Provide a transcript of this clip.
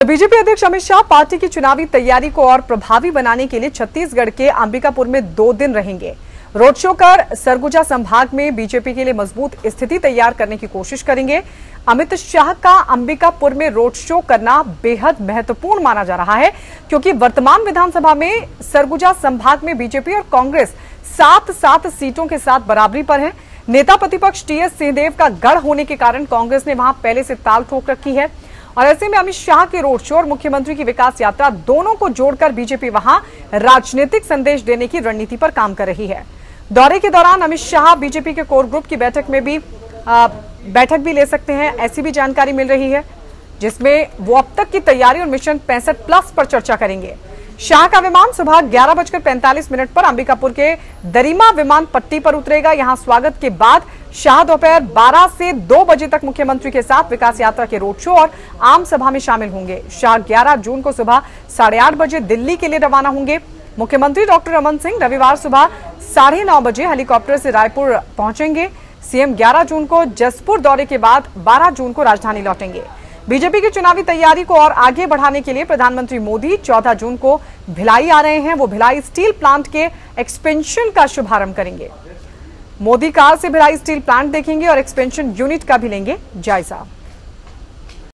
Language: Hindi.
बीजेपी अध्यक्ष अमित शाह पार्टी की चुनावी तैयारी को और प्रभावी बनाने के लिए छत्तीसगढ़ के अंबिकापुर में दो दिन रहेंगे। रोड शो कर सरगुजा संभाग में बीजेपी के लिए मज़बूत स्थिति तैयार करने की कोशिश करेंगे। अमित शाह का अंबिकापुर में रोड शो करना बेहद महत्वपूर्ण माना जा रहा है, क्योंकि वर्तमान विधानसभा में सरगुजा संभाग में बीजेपी और कांग्रेस सात सात सीटों के साथ बराबरी पर है। नेता प्रतिपक्ष टीएस सिंहदेव का गढ़ होने के कारण कांग्रेस ने वहाँ पहले से ताल ठोक रखी है। और ऐसे में अमित शाह के रोड शो और मुख्यमंत्री की विकास यात्रा दोनों को जोड़कर बीजेपी वहाँ राजनीतिक संदेश देने की रणनीति पर काम कर रही है। दौरे के दौरान अमित शाह बीजेपी के कोर ग्रुप की बैठक में भी आ, बैठक भी ले सकते हैं ऐसी भी जानकारी मिल रही है जिसमें वो अब तक की तैयारी और मिशन पैंसठ प्लस पर चर्चा करेंगे। शाह का विमान सुबह ग्यारह बजकर पैंतालीस मिनट पर अंबिकापुर के दरिमा विमान पट्टी पर उतरेगा। यहाँ स्वागत के बाद शाह दोपहर 12 से 2 बजे तक मुख्यमंत्री के साथ विकास यात्रा के रोड शो और आम सभा में शामिल होंगे। शाह 11 जून को सुबह साढ़े आठ बजे दिल्ली के लिए रवाना होंगे। मुख्यमंत्री डॉक्टर रमन सिंह रविवार सुबह साढ़े नौ बजे हेलीकॉप्टर से रायपुर पहुँचेंगे। सीएम 11 जून को जसपुर दौरे के बाद 12 जून को राजधानी लौटेंगे। बीजेपी की चुनावी तैयारी को और आगे बढ़ाने के लिए प्रधानमंत्री मोदी 14 जून को भिलाई आ रहे हैं। वो भिलाई स्टील प्लांट के एक्सपेंशन का शुभारंभ करेंगे। मोदी कार से भिलाई स्टील प्लांट देखेंगे और एक्सपेंशन यूनिट का भी लेंगे जायजा।